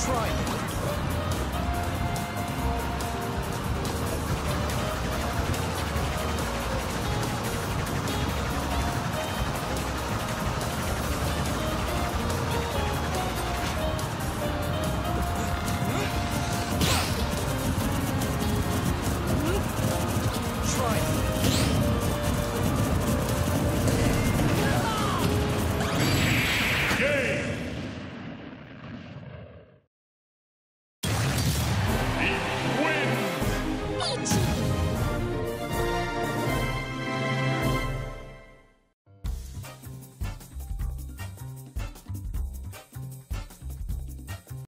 shrine.